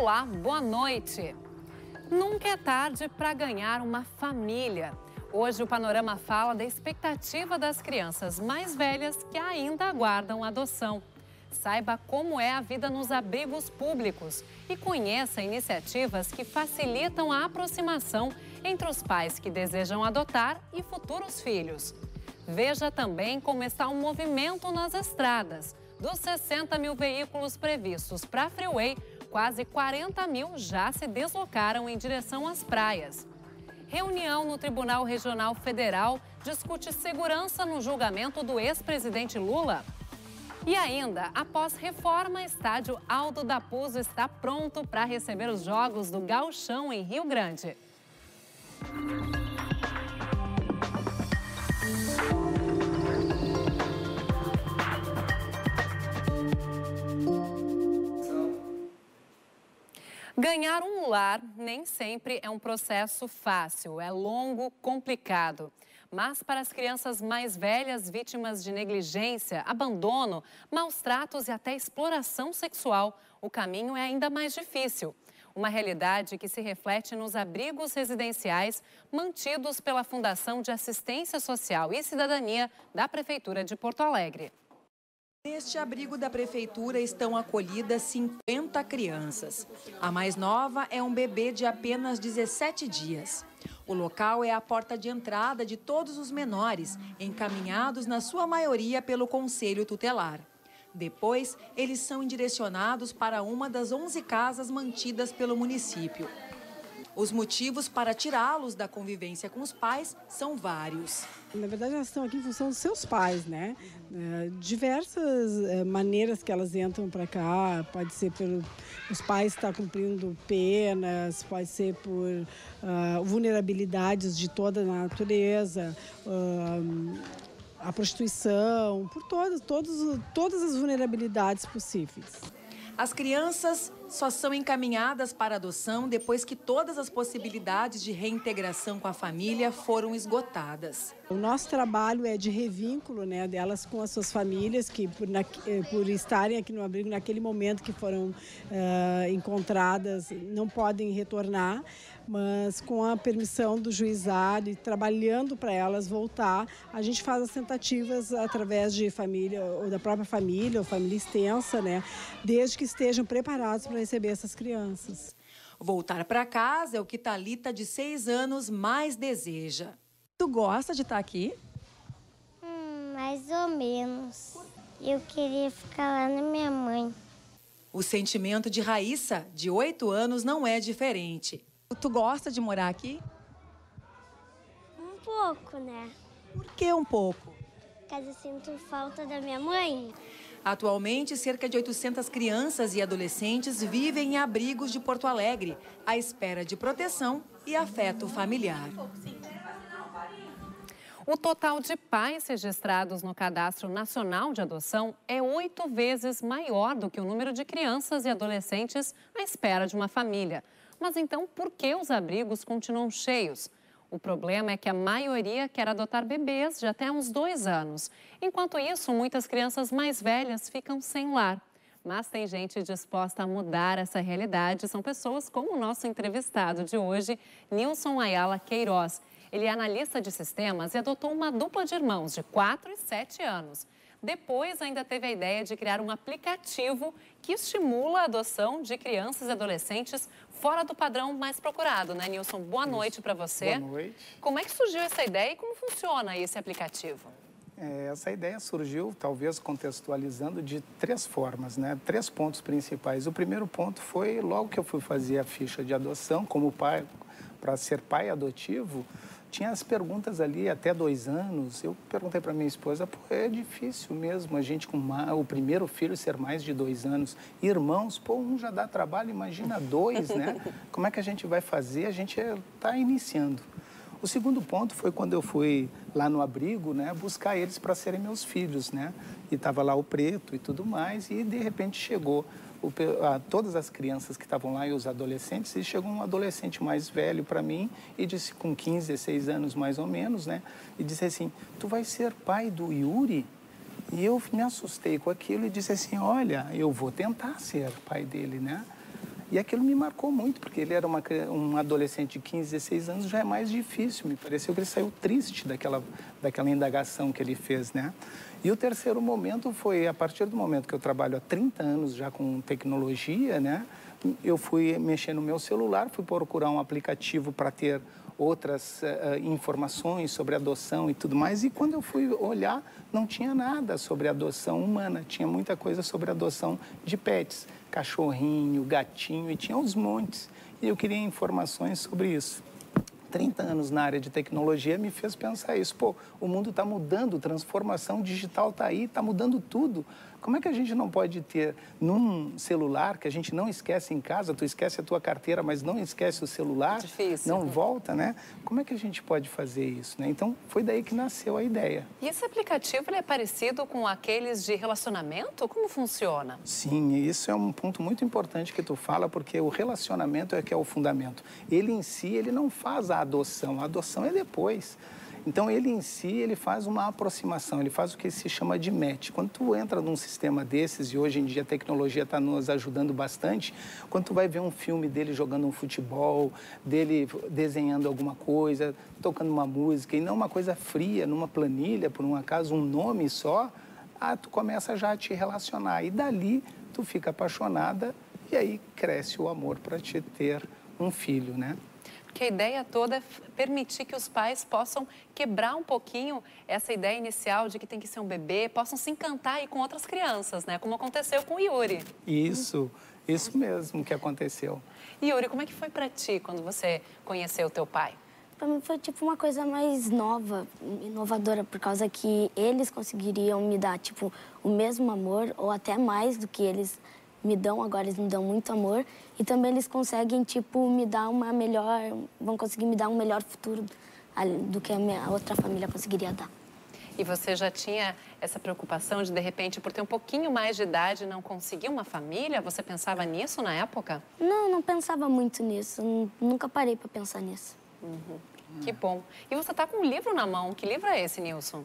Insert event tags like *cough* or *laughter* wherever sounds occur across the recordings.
Olá, boa noite. Nunca é tarde para ganhar uma família. Hoje o Panorama fala da expectativa das crianças mais velhas que ainda aguardam adoção. Saiba como é a vida nos abrigos públicos e conheça iniciativas que facilitam a aproximação entre os pais que desejam adotar e futuros filhos. Veja também como está o movimento nas estradas. Dos 60 mil veículos previstos para a Freeway, quase 40 mil já se deslocaram em direção às praias. Reunião no Tribunal Regional Federal discute segurança no julgamento do ex-presidente Lula. E ainda, após reforma, estádio Aldo da Puz está pronto para receber os jogos do Gauchão em Rio Grande. Ganhar um lar nem sempre é um processo fácil, é longo, complicado. Mas para as crianças mais velhas vítimas de negligência, abandono, maus tratos e até exploração sexual, o caminho é ainda mais difícil. Uma realidade que se reflete nos abrigos residenciais mantidos pela Fundação de Assistência Social e Cidadania da Prefeitura de Porto Alegre. Neste abrigo da prefeitura estão acolhidas 50 crianças. A mais nova é um bebê de apenas 17 dias. O local é a porta de entrada de todos os menores, encaminhados na sua maioria pelo Conselho Tutelar. Depois, eles são direcionados para uma das 11 casas mantidas pelo município. Os motivos para tirá-los da convivência com os pais são vários. Na verdade, elas estão aqui em função dos seus pais, né? É, diversas é, maneiras que elas entram para cá, pode ser pelo os pais estar cumprindo penas, pode ser por uh, vulnerabilidades de toda a natureza, uh, a prostituição, por todas, todas, todas as vulnerabilidades possíveis. As crianças só são encaminhadas para adoção depois que todas as possibilidades de reintegração com a família foram esgotadas. O nosso trabalho é de revínculo né, delas com as suas famílias, que por, na, eh, por estarem aqui no abrigo naquele momento que foram uh, encontradas, não podem retornar mas com a permissão do juizado e trabalhando para elas voltar, a gente faz as tentativas através de família, ou da própria família, ou família extensa, né? Desde que estejam preparados para receber essas crianças. Voltar para casa é o que Talita de seis anos mais deseja. Tu gosta de estar tá aqui? Hum, mais ou menos. Eu queria ficar lá na minha mãe. O sentimento de Raíssa, de oito anos, não é diferente. Tu gosta de morar aqui? Um pouco, né? Por que um pouco? Porque eu sinto falta da minha mãe. Atualmente, cerca de 800 crianças e adolescentes vivem em abrigos de Porto Alegre, à espera de proteção e afeto familiar. O total de pais registrados no Cadastro Nacional de Adoção é oito vezes maior do que o número de crianças e adolescentes à espera de uma família. Mas então, por que os abrigos continuam cheios? O problema é que a maioria quer adotar bebês de até uns dois anos. Enquanto isso, muitas crianças mais velhas ficam sem lar. Mas tem gente disposta a mudar essa realidade. São pessoas como o nosso entrevistado de hoje, Nilson Ayala Queiroz. Ele é analista de sistemas e adotou uma dupla de irmãos de 4 e 7 anos. Depois, ainda teve a ideia de criar um aplicativo que estimula a adoção de crianças e adolescentes fora do padrão mais procurado, né, Nilson? Boa Isso. noite para você. Boa noite. Como é que surgiu essa ideia e como funciona esse aplicativo? É, essa ideia surgiu, talvez contextualizando, de três formas, né? Três pontos principais. O primeiro ponto foi logo que eu fui fazer a ficha de adoção como pai, para ser pai adotivo, tinha as perguntas ali até dois anos. Eu perguntei para minha esposa, pô, é difícil mesmo a gente com uma, o primeiro filho ser mais de dois anos. Irmãos, pô, um já dá trabalho, imagina dois, né? *laughs* Como é que a gente vai fazer? A gente está iniciando. O segundo ponto foi quando eu fui lá no abrigo, né, buscar eles para serem meus filhos, né? E estava lá o preto e tudo mais, e de repente chegou o, a, todas as crianças que estavam lá e os adolescentes, e chegou um adolescente mais velho para mim e disse, com 15, 16 anos mais ou menos, né? E disse assim, tu vai ser pai do Yuri? E eu me assustei com aquilo e disse assim, olha, eu vou tentar ser pai dele, né? E aquilo me marcou muito, porque ele era uma, um adolescente de 15, 16 anos, já é mais difícil. Me pareceu que ele saiu triste daquela, daquela indagação que ele fez, né? E o terceiro momento foi, a partir do momento que eu trabalho há 30 anos já com tecnologia, né? Eu fui mexer no meu celular, fui procurar um aplicativo para ter outras uh, informações sobre adoção e tudo mais. E quando eu fui olhar, não tinha nada sobre adoção humana, tinha muita coisa sobre adoção de pets cachorrinho, gatinho, e tinha uns montes. E eu queria informações sobre isso. 30 anos na área de tecnologia me fez pensar isso. Pô, o mundo está mudando, transformação digital está aí, está mudando tudo. Como é que a gente não pode ter num celular que a gente não esquece em casa, tu esquece a tua carteira, mas não esquece o celular, Difícil. não volta, né? Como é que a gente pode fazer isso, né? Então, foi daí que nasceu a ideia. E esse aplicativo é parecido com aqueles de relacionamento? Como funciona? Sim, isso é um ponto muito importante que tu fala, porque o relacionamento é que é o fundamento. Ele em si, ele não faz a adoção, a adoção é depois. Então, ele em si, ele faz uma aproximação, ele faz o que se chama de match. Quando tu entra num sistema desses, e hoje em dia a tecnologia está nos ajudando bastante, quando tu vai ver um filme dele jogando um futebol, dele desenhando alguma coisa, tocando uma música, e não uma coisa fria, numa planilha, por um acaso, um nome só, ah, tu começa já a te relacionar. E dali, tu fica apaixonada, e aí cresce o amor para te ter um filho, né? Porque a ideia toda é permitir que os pais possam quebrar um pouquinho essa ideia inicial de que tem que ser um bebê, possam se encantar aí com outras crianças, né? Como aconteceu com o Yuri. Isso, isso mesmo que aconteceu. Yuri, como é que foi para ti quando você conheceu o teu pai? Para mim foi tipo uma coisa mais nova, inovadora, por causa que eles conseguiriam me dar tipo o mesmo amor ou até mais do que eles me dão, agora eles me dão muito amor. E também eles conseguem, tipo, me dar uma melhor... Vão conseguir me dar um melhor futuro do que a minha outra família conseguiria dar. E você já tinha essa preocupação de, de repente, por ter um pouquinho mais de idade, não conseguir uma família? Você pensava nisso na época? Não, não pensava muito nisso. Nunca parei para pensar nisso. Uhum. Que bom. E você está com um livro na mão. Que livro é esse, Nilson?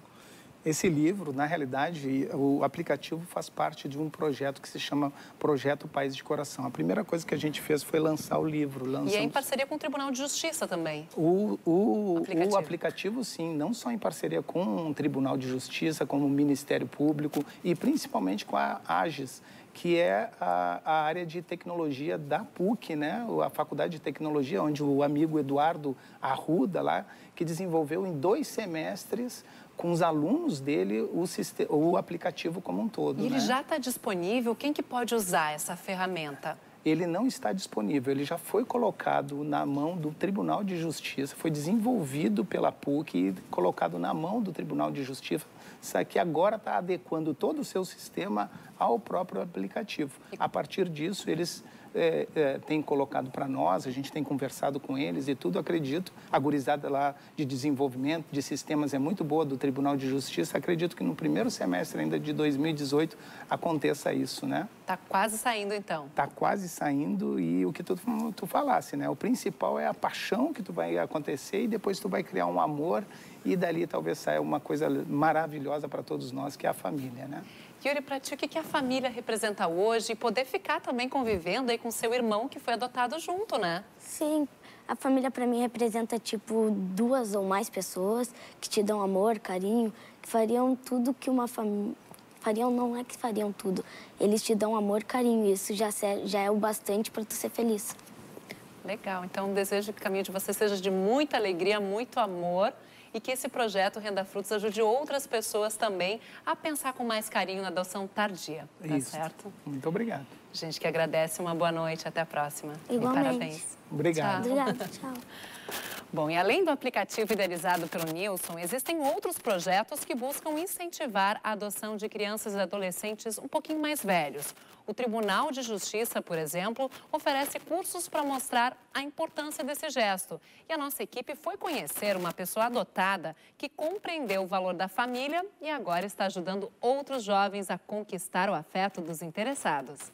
Esse livro, na realidade, o aplicativo faz parte de um projeto que se chama Projeto Pais de Coração. A primeira coisa que a gente fez foi lançar o livro. Lançamos... E é em parceria com o Tribunal de Justiça também? O, o, aplicativo. o aplicativo, sim, não só em parceria com o Tribunal de Justiça, como o Ministério Público e principalmente com a AGES, que é a, a, área de tecnologia da PUC, né? a Faculdade de Tecnologia, onde o amigo Eduardo Arruda, lá, que desenvolveu em dois semestres com os alunos dele o, sistema, o aplicativo como um todo. E ele né? já está disponível? Quem que pode usar essa ferramenta? Ele não está disponível, ele já foi colocado na mão do Tribunal de Justiça, foi desenvolvido pela PUC e colocado na mão do Tribunal de Justiça, que agora está adequando todo o seu sistema ao próprio aplicativo. A partir disso, eles é, é, tem colocado para nós, a gente tem conversado com eles e tudo, acredito. A gurizada lá de desenvolvimento de sistemas é muito boa do Tribunal de Justiça. Acredito que no primeiro semestre ainda de 2018 aconteça isso, né? Está quase saindo, então. Está quase saindo e o que tu, tu falasse, né? O principal é a paixão que tu vai acontecer e depois tu vai criar um amor e dali talvez saia uma coisa maravilhosa para todos nós, que é a família, né? Yuri, para ti, o que a família representa hoje e poder ficar também convivendo aí com seu irmão que foi adotado junto, né? Sim, a família para mim representa tipo duas ou mais pessoas que te dão amor, carinho, que fariam tudo que uma família fariam não é que fariam tudo, eles te dão amor, carinho, isso já já é o bastante para tu ser feliz. Legal. Então, desejo que o caminho de você seja de muita alegria, muito amor e que esse projeto Renda Frutos ajude outras pessoas também a pensar com mais carinho na adoção tardia. Tá Isso. certo? Muito obrigado. Gente que agradece, uma boa noite, até a próxima. Igualmente. E parabéns. Obrigado. Tchau. Obrigada, tchau. *laughs* Bom, e além do aplicativo idealizado pelo Nilson, existem outros projetos que buscam incentivar a adoção de crianças e adolescentes um pouquinho mais velhos. O Tribunal de Justiça, por exemplo, oferece cursos para mostrar a importância desse gesto. E a nossa equipe foi conhecer uma pessoa adotada que compreendeu o valor da família e agora está ajudando outros jovens a conquistar o afeto dos interessados.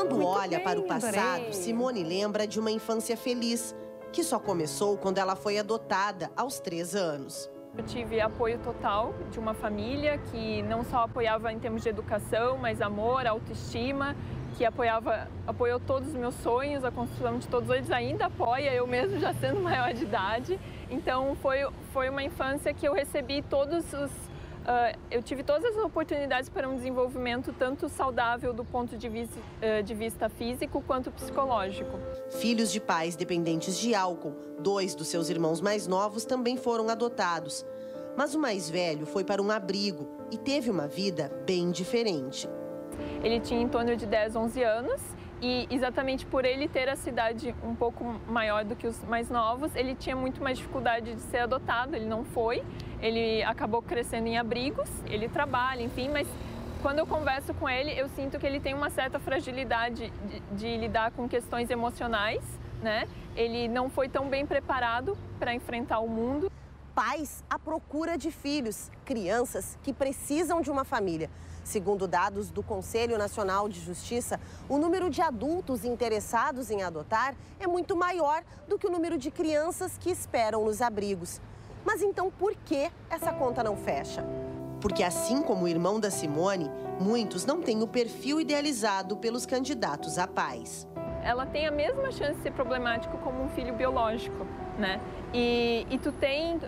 Quando Muito olha bem, para o passado. Simone lembra de uma infância feliz, que só começou quando ela foi adotada aos três anos. Eu tive apoio total de uma família que não só apoiava em termos de educação, mas amor, autoestima, que apoiava, apoiou todos os meus sonhos, a construção de todos eles ainda apoia, eu mesmo já sendo *laughs* maior de idade. Então foi, foi uma infância que eu recebi todos os Uh, eu tive todas as oportunidades para um desenvolvimento tanto saudável do ponto de vista, uh, de vista físico quanto psicológico. Filhos de pais dependentes de álcool, dois dos seus irmãos mais novos também foram adotados. Mas o mais velho foi para um abrigo e teve uma vida bem diferente. Ele tinha em torno de 10, 11 anos e exatamente por ele ter a cidade um pouco maior do que os mais novos, ele tinha muito mais dificuldade de ser adotado, ele não foi. Ele acabou crescendo em abrigos, ele trabalha, enfim, mas quando eu converso com ele, eu sinto que ele tem uma certa fragilidade de, de lidar com questões emocionais, né? Ele não foi tão bem preparado para enfrentar o mundo. Pais à procura de filhos, crianças que precisam de uma família. Segundo dados do Conselho Nacional de Justiça, o número de adultos interessados em adotar é muito maior do que o número de crianças que esperam nos abrigos. Mas então por que essa conta não fecha? Porque, assim como o irmão da Simone, muitos não têm o perfil idealizado pelos candidatos a pais. Ela tem a mesma chance de ser problemático como um filho biológico, né? E, e tu tem, uh,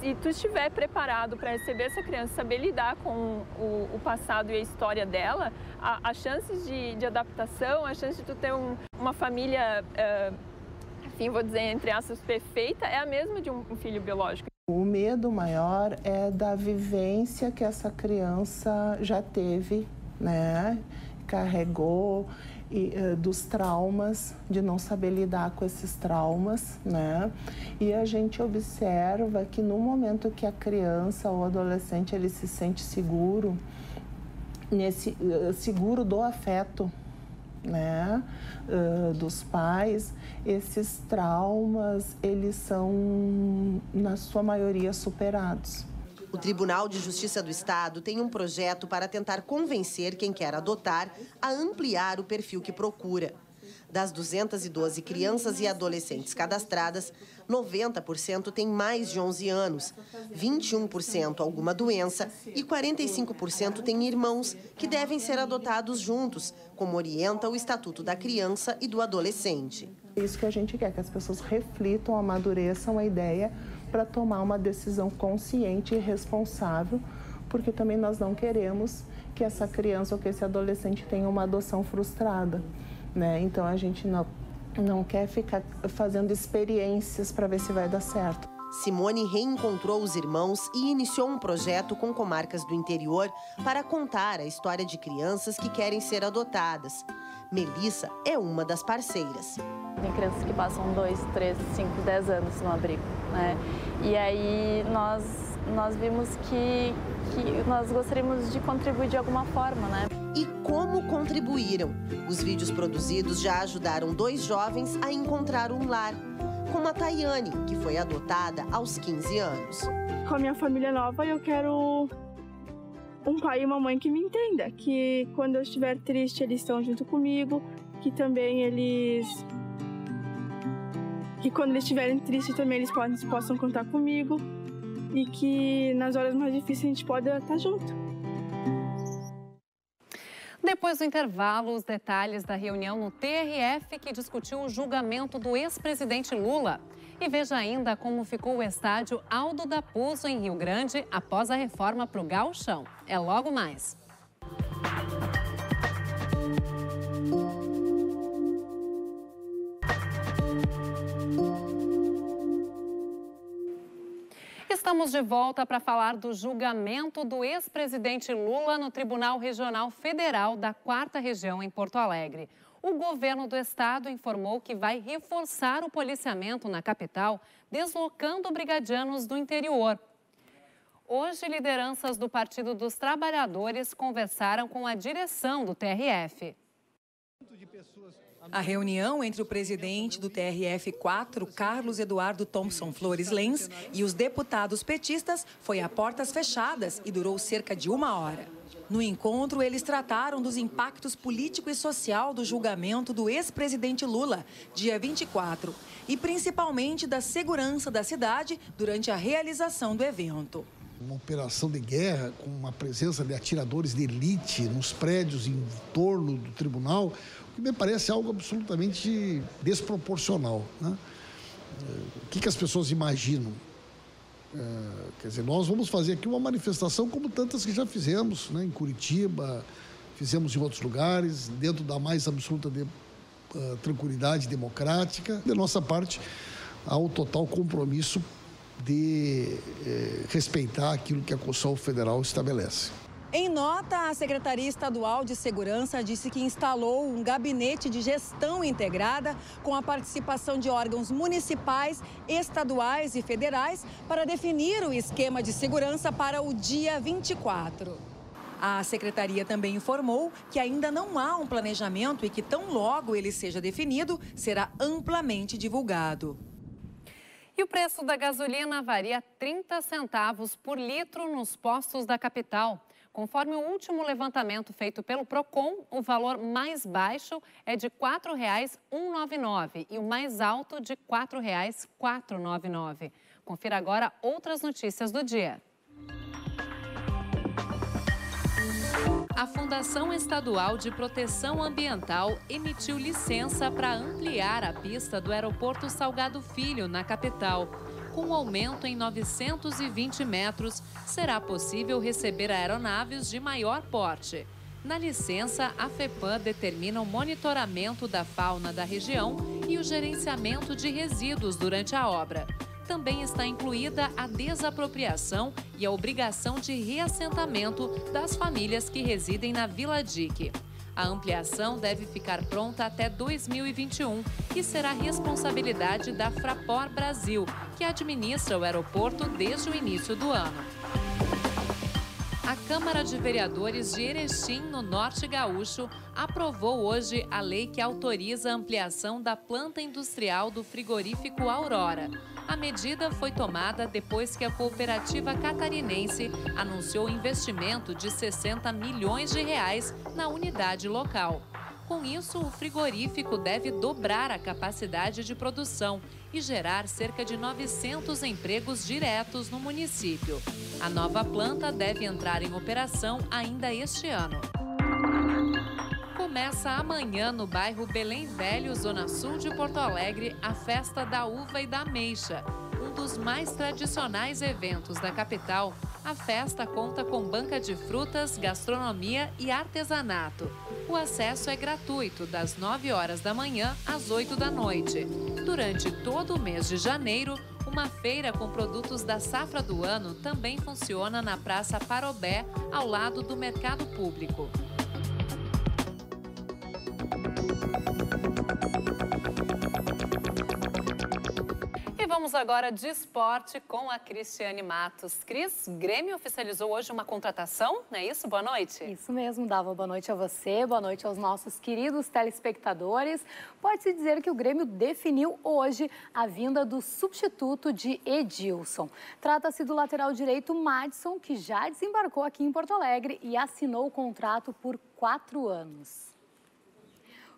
se tu estiver preparado para receber essa criança, saber lidar com o, o passado e a história dela, as chances de, de, adaptação, a chance de tu ter um, uma família uh, enfim, vou dizer entre aspas, perfeita, é a mesma de um filho biológico. O medo maior é da vivência que essa criança já teve, né? Carregou e, uh, dos traumas, de não saber lidar com esses traumas, né? E a gente observa que no momento que a criança ou adolescente ele se sente seguro, nesse uh, seguro do afeto, né, uh, dos pais, esses traumas eles são na sua maioria superados. O Tribunal de Justiça do Estado tem um projeto para tentar convencer quem quer adotar a ampliar o perfil que procura. Das 212 crianças e adolescentes cadastradas, 90% têm mais de 11 anos, 21% alguma doença e 45% têm irmãos que devem ser adotados juntos, como orienta o Estatuto da Criança e do Adolescente. É isso que a gente quer, que as pessoas reflitam, amadureçam a ideia para tomar uma decisão consciente e responsável, porque também nós não queremos que essa criança ou que esse adolescente tenha uma adoção frustrada. Né? Então a gente não, não quer ficar fazendo experiências para ver se vai dar certo. Simone reencontrou os irmãos e iniciou um projeto com comarcas do interior para contar a história de crianças que querem ser adotadas. Melissa é uma das parceiras. Tem crianças que passam dois, três, cinco, dez anos no abrigo, né? E aí nós, nós vimos que, que nós gostaríamos de contribuir de alguma forma, né? Como contribuíram? Os vídeos produzidos já ajudaram dois jovens a encontrar um lar, como a Tayane, que foi adotada aos 15 anos. Com a minha família nova, eu quero um pai e uma mãe que me entenda, que quando eu estiver triste, eles estão junto comigo, que também eles que quando eles estiverem tristes também eles podem, possam contar comigo e que nas horas mais difíceis a gente pode estar junto. Depois do intervalo, os detalhes da reunião no TRF que discutiu o julgamento do ex-presidente Lula. E veja ainda como ficou o estádio Aldo da Pouso em Rio Grande após a reforma para o gauchão. É logo mais. Estamos de volta para falar do julgamento do ex-presidente Lula no Tribunal Regional Federal da Quarta Região em Porto Alegre. O governo do estado informou que vai reforçar o policiamento na capital, deslocando brigadianos do interior. Hoje, lideranças do Partido dos Trabalhadores conversaram com a direção do TRF. A reunião entre o presidente do TRF-4, Carlos Eduardo Thompson Flores Lenz, e os deputados petistas foi a portas fechadas e durou cerca de uma hora. No encontro, eles trataram dos impactos político e social do julgamento do ex-presidente Lula, dia 24, e principalmente da segurança da cidade durante a realização do evento. Uma operação de guerra com uma presença de atiradores de elite nos prédios em torno do tribunal, o que me parece algo absolutamente desproporcional. Né? O que, que as pessoas imaginam? É, quer dizer, nós vamos fazer aqui uma manifestação como tantas que já fizemos, né? em Curitiba, fizemos em outros lugares, dentro da mais absoluta de, uh, tranquilidade democrática. Da nossa parte, há total compromisso de eh, respeitar aquilo que a Constituição Federal estabelece. Em nota, a Secretaria Estadual de Segurança disse que instalou um gabinete de gestão integrada com a participação de órgãos municipais, estaduais e federais para definir o esquema de segurança para o dia 24. A secretaria também informou que ainda não há um planejamento e que, tão logo ele seja definido, será amplamente divulgado. E o preço da gasolina varia 30 centavos por litro nos postos da capital. Conforme o último levantamento feito pelo Procon, o valor mais baixo é de R$ 4,199 e o mais alto de R$ 4,499. Confira agora outras notícias do dia. A Fundação Estadual de Proteção Ambiental emitiu licença para ampliar a pista do Aeroporto Salgado Filho, na capital. Com um aumento em 920 metros, será possível receber aeronaves de maior porte. Na licença, a FEPAM determina o monitoramento da fauna da região e o gerenciamento de resíduos durante a obra. Também está incluída a desapropriação e a obrigação de reassentamento das famílias que residem na Vila Dique. A ampliação deve ficar pronta até 2021 e será responsabilidade da Fraport Brasil, que administra o aeroporto desde o início do ano. A Câmara de Vereadores de Erechim, no Norte Gaúcho, aprovou hoje a lei que autoriza a ampliação da planta industrial do frigorífico Aurora. A medida foi tomada depois que a cooperativa catarinense anunciou investimento de 60 milhões de reais na unidade local. Com isso, o frigorífico deve dobrar a capacidade de produção e gerar cerca de 900 empregos diretos no município. A nova planta deve entrar em operação ainda este ano. Começa amanhã no bairro Belém Velho, Zona Sul de Porto Alegre, a Festa da Uva e da Ameixa. Um dos mais tradicionais eventos da capital, a festa conta com banca de frutas, gastronomia e artesanato. O acesso é gratuito das 9 horas da manhã às 8 da noite. Durante todo o mês de janeiro, uma feira com produtos da safra do ano também funciona na Praça Parobé, ao lado do Mercado Público. Agora de esporte com a Cristiane Matos. Cris, Grêmio oficializou hoje uma contratação, não é isso? Boa noite. Isso mesmo, Dava. Boa noite a você, boa noite aos nossos queridos telespectadores. Pode-se dizer que o Grêmio definiu hoje a vinda do substituto de Edilson. Trata-se do lateral direito Madison, que já desembarcou aqui em Porto Alegre e assinou o contrato por quatro anos.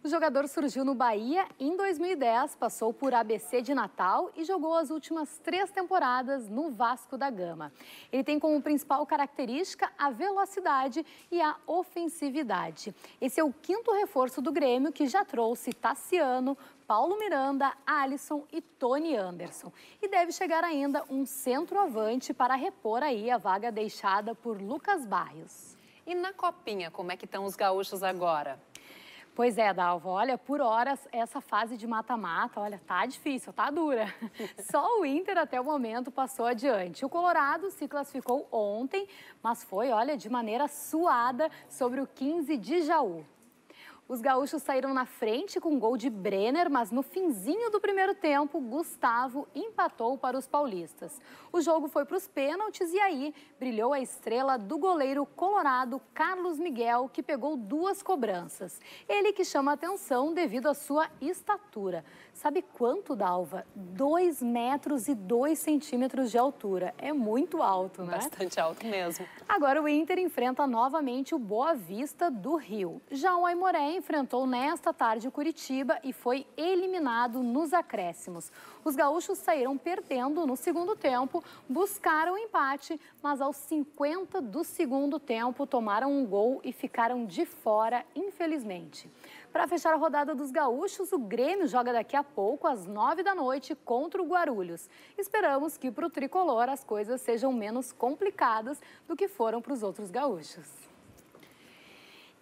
O jogador surgiu no Bahia em 2010, passou por ABC de Natal e jogou as últimas três temporadas no Vasco da Gama. Ele tem como principal característica a velocidade e a ofensividade. Esse é o quinto reforço do Grêmio que já trouxe Tassiano, Paulo Miranda, Alisson e Tony Anderson. E deve chegar ainda um centroavante para repor aí a vaga deixada por Lucas Barrios. E na copinha, como é que estão os gaúchos agora? Pois é, Dalva, olha, por horas essa fase de mata-mata, olha, tá difícil, tá dura. *laughs* Só o Inter até o momento passou adiante. O Colorado se classificou ontem, mas foi, olha, de maneira suada sobre o 15 de Jaú. Os gaúchos saíram na frente com um gol de Brenner, mas no finzinho do primeiro tempo, Gustavo empatou para os paulistas. O jogo foi para os pênaltis e aí brilhou a estrela do goleiro colorado Carlos Miguel, que pegou duas cobranças. Ele que chama atenção devido à sua estatura. Sabe quanto, Dalva? 2 metros e 2 centímetros de altura. É muito alto, né? Bastante alto mesmo. Agora o Inter enfrenta novamente o Boa Vista do Rio. Já o Aimoré enfrentou nesta tarde o Curitiba e foi eliminado nos acréscimos. Os gaúchos saíram perdendo no segundo tempo, buscaram o empate, mas aos 50 do segundo tempo tomaram um gol e ficaram de fora, infelizmente. Para fechar a rodada dos gaúchos, o Grêmio joga daqui a pouco, às nove da noite, contra o Guarulhos. Esperamos que para o tricolor as coisas sejam menos complicadas do que foram para os outros gaúchos.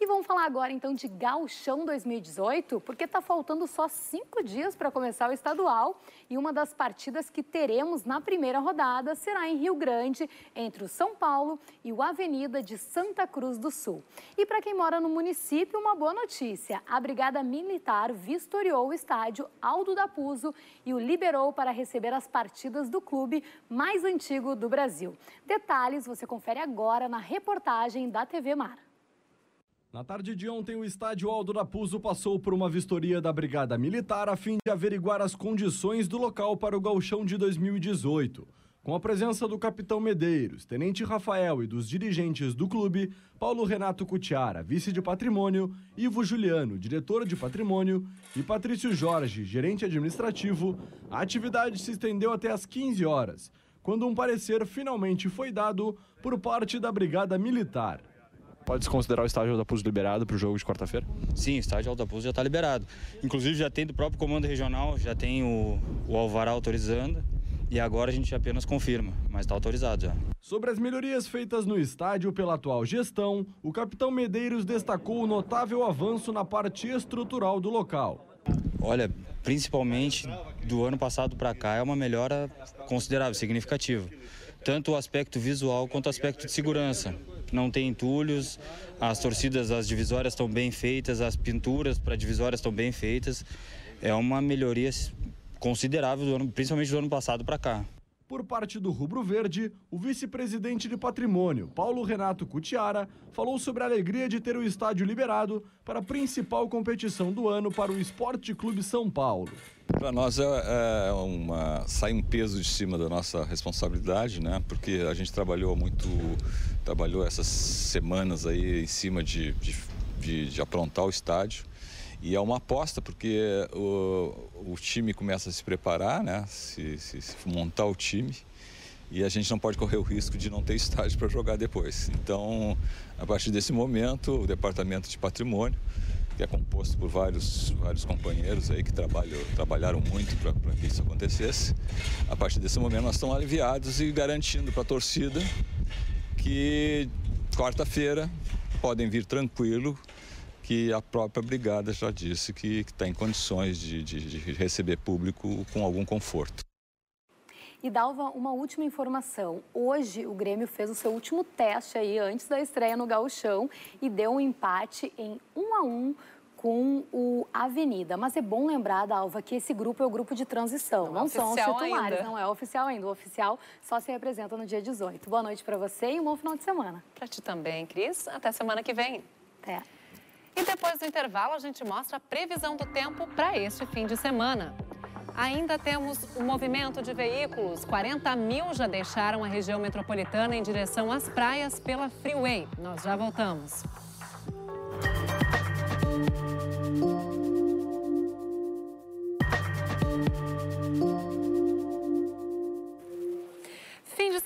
E vamos falar agora então de Gauchão 2018, porque está faltando só cinco dias para começar o estadual e uma das partidas que teremos na primeira rodada será em Rio Grande, entre o São Paulo e o Avenida de Santa Cruz do Sul. E para quem mora no município, uma boa notícia: a Brigada Militar vistoriou o estádio Aldo da Puso e o liberou para receber as partidas do clube mais antigo do Brasil. Detalhes você confere agora na reportagem da TV Mar. Na tarde de ontem, o estádio Aldo Raposo passou por uma vistoria da Brigada Militar a fim de averiguar as condições do local para o gauchão de 2018. Com a presença do capitão Medeiros, tenente Rafael e dos dirigentes do clube, Paulo Renato Cutiara, vice de patrimônio, Ivo Juliano, diretor de patrimônio, e Patrício Jorge, gerente administrativo, a atividade se estendeu até às 15 horas, quando um parecer finalmente foi dado por parte da Brigada Militar. Pode-se considerar o estádio da PUS liberado para o jogo de quarta-feira? Sim, o estádio Alta PUS já está liberado. Inclusive já tem do próprio comando regional, já tem o, o Alvará autorizando e agora a gente apenas confirma, mas está autorizado já. Sobre as melhorias feitas no estádio pela atual gestão, o capitão Medeiros destacou o notável avanço na parte estrutural do local. Olha, principalmente do ano passado para cá é uma melhora considerável, significativa. Tanto o aspecto visual quanto o aspecto de segurança não tem entulhos, as torcidas, as divisórias estão bem feitas, as pinturas para divisórias estão bem feitas. É uma melhoria considerável, do ano, principalmente do ano passado para cá. Por parte do Rubro Verde, o vice-presidente de patrimônio, Paulo Renato Cutiara, falou sobre a alegria de ter o estádio liberado para a principal competição do ano para o Esporte Clube São Paulo. Para nós é, é, uma sai um peso de cima da nossa responsabilidade, né? Porque a gente trabalhou muito, trabalhou essas semanas aí em cima de, de, de, de aprontar o estádio. E é uma aposta, porque o, o time começa a se preparar, né? Se, se, se, montar o time. E a gente não pode correr o risco de não ter estádio para jogar depois. Então, a partir desse momento, o departamento de patrimônio, que é composto por vários, vários companheiros aí que trabalham, trabalharam muito para que isso acontecesse, a partir desse momento nós estamos aliviados e garantindo para a torcida que quarta-feira podem vir tranquilo que a própria brigada já disse que está em condições de, de, de receber público com algum conforto. E Dalva, uma última informação. Hoje o Grêmio fez o seu último teste aí antes da estreia no Gauchão e deu um empate em 1 a 1 com o Avenida. Mas é bom lembrar, Dalva, que esse grupo é o grupo de transição. Não, não é são os titulares, ainda. não é oficial ainda. O oficial só se representa no dia 18. Boa noite para você e um bom final de semana. Para ti também, Cris. Até semana que vem. Até. E depois do intervalo, a gente mostra a previsão do tempo para este fim de semana. Ainda temos o um movimento de veículos. 40 mil já deixaram a região metropolitana em direção às praias pela Freeway. Nós já voltamos.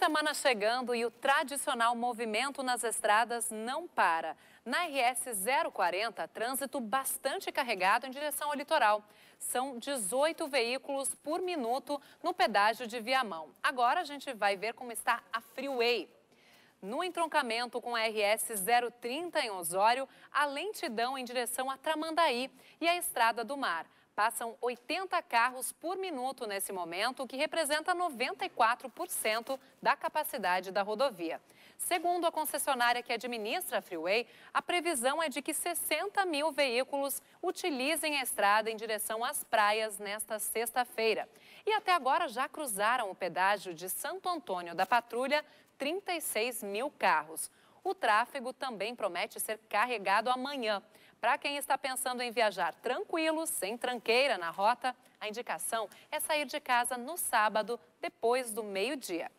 Semana chegando e o tradicional movimento nas estradas não para. Na RS 040, trânsito bastante carregado em direção ao litoral. São 18 veículos por minuto no pedágio de Viamão. Agora a gente vai ver como está a Freeway. No entroncamento com a RS 030 em Osório, a lentidão em direção a Tramandaí e a Estrada do Mar. Passam 80 carros por minuto nesse momento, o que representa 94% da capacidade da rodovia. Segundo a concessionária que administra a Freeway, a previsão é de que 60 mil veículos utilizem a estrada em direção às praias nesta sexta-feira. E até agora já cruzaram o pedágio de Santo Antônio da Patrulha 36 mil carros. O tráfego também promete ser carregado amanhã. Para quem está pensando em viajar tranquilo, sem tranqueira na rota, a indicação é sair de casa no sábado, depois do meio-dia.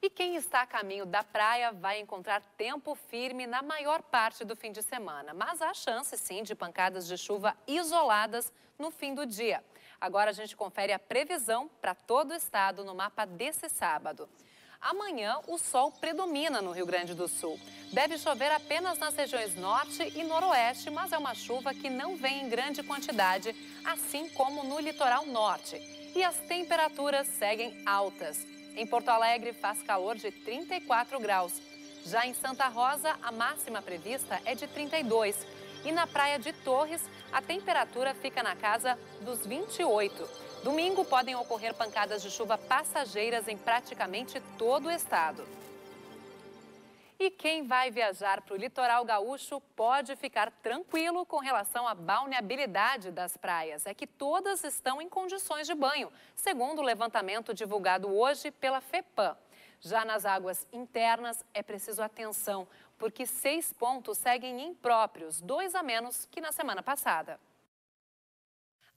E quem está a caminho da praia vai encontrar tempo firme na maior parte do fim de semana. Mas há chance, sim, de pancadas de chuva isoladas no fim do dia. Agora a gente confere a previsão para todo o estado no mapa desse sábado. Amanhã, o sol predomina no Rio Grande do Sul. Deve chover apenas nas regiões norte e noroeste, mas é uma chuva que não vem em grande quantidade, assim como no litoral norte. E as temperaturas seguem altas. Em Porto Alegre, faz calor de 34 graus. Já em Santa Rosa, a máxima prevista é de 32. E na Praia de Torres, a temperatura fica na casa dos 28. Domingo podem ocorrer pancadas de chuva passageiras em praticamente todo o estado. E quem vai viajar para o litoral gaúcho pode ficar tranquilo com relação à balneabilidade das praias. É que todas estão em condições de banho, segundo o levantamento divulgado hoje pela FEPAM. Já nas águas internas é preciso atenção, porque seis pontos seguem impróprios, dois a menos que na semana passada.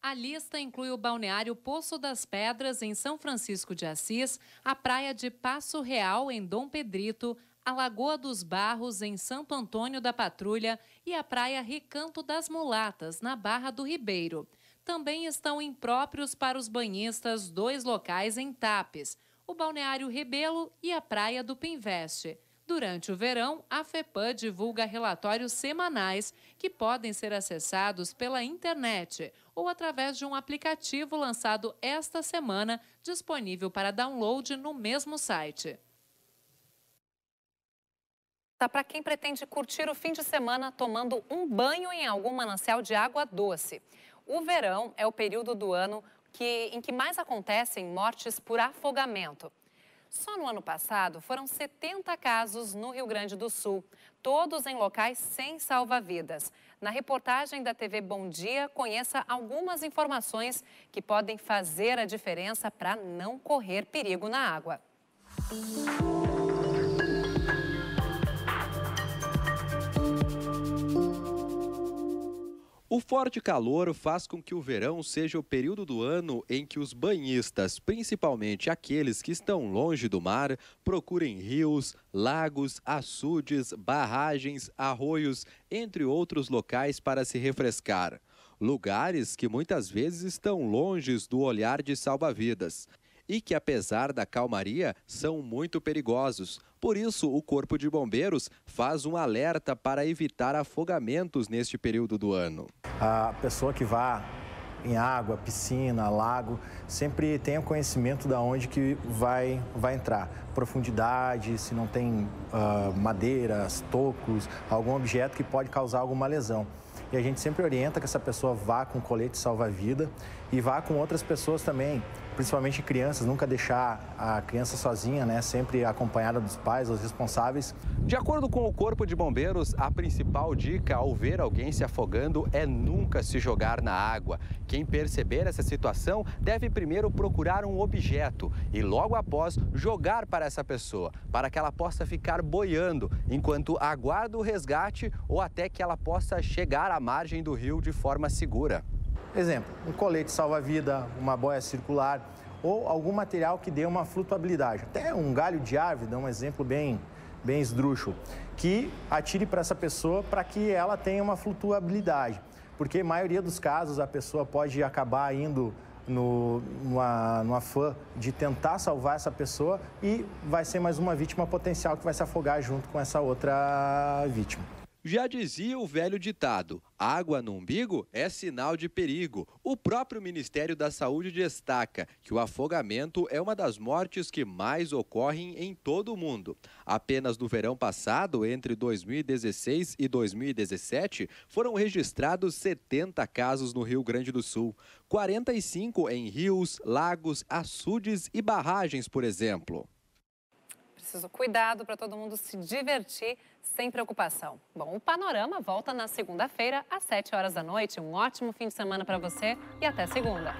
A lista inclui o balneário Poço das Pedras, em São Francisco de Assis, a praia de Passo Real, em Dom Pedrito, a Lagoa dos Barros, em Santo Antônio da Patrulha e a praia Ricanto das Mulatas, na Barra do Ribeiro. Também estão impróprios para os banhistas dois locais em Tapes, o balneário Rebelo e a praia do Pinveste. Durante o verão, a FEPAM divulga relatórios semanais que podem ser acessados pela internet ou através de um aplicativo lançado esta semana, disponível para download no mesmo site. Tá para quem pretende curtir o fim de semana tomando um banho em algum manancial de água doce. O verão é o período do ano que, em que mais acontecem mortes por afogamento. Só no ano passado foram 70 casos no Rio Grande do Sul, todos em locais sem salva-vidas. Na reportagem da TV Bom Dia, conheça algumas informações que podem fazer a diferença para não correr perigo na água. Música O forte calor faz com que o verão seja o período do ano em que os banhistas, principalmente aqueles que estão longe do mar, procurem rios, lagos, açudes, barragens, arroios, entre outros locais para se refrescar. Lugares que muitas vezes estão longe do olhar de salva-vidas e que, apesar da calmaria, são muito perigosos. Por isso, o Corpo de Bombeiros faz um alerta para evitar afogamentos neste período do ano. A pessoa que vá em água, piscina, lago, sempre tenha conhecimento de onde que vai, vai entrar. Profundidade, se não tem uh, madeiras, tocos, algum objeto que pode causar alguma lesão. E a gente sempre orienta que essa pessoa vá com colete salva-vida e vá com outras pessoas também, principalmente crianças, nunca deixar a criança sozinha, né? Sempre acompanhada dos pais, os responsáveis. De acordo com o Corpo de Bombeiros, a principal dica ao ver alguém se afogando é nunca se jogar na água. Quem perceber essa situação deve primeiro procurar um objeto e logo após jogar para essa pessoa, para que ela possa ficar boiando enquanto aguarda o resgate ou até que ela possa chegar à margem do rio de forma segura. Exemplo, um colete salva-vida, uma boia circular ou algum material que dê uma flutuabilidade. Até um galho de árvore, dá um exemplo bem, bem esdrúxulo, que atire para essa pessoa para que ela tenha uma flutuabilidade. Porque, na maioria dos casos, a pessoa pode acabar indo no, numa, numa fã de tentar salvar essa pessoa e vai ser mais uma vítima potencial que vai se afogar junto com essa outra vítima. Já dizia o velho ditado: água no umbigo é sinal de perigo. O próprio Ministério da Saúde destaca que o afogamento é uma das mortes que mais ocorrem em todo o mundo. Apenas no verão passado, entre 2016 e 2017, foram registrados 70 casos no Rio Grande do Sul, 45 em rios, lagos, açudes e barragens, por exemplo. Preciso cuidado para todo mundo se divertir sem preocupação. Bom, o Panorama volta na segunda-feira, às 7 horas da noite. Um ótimo fim de semana para você e até segunda.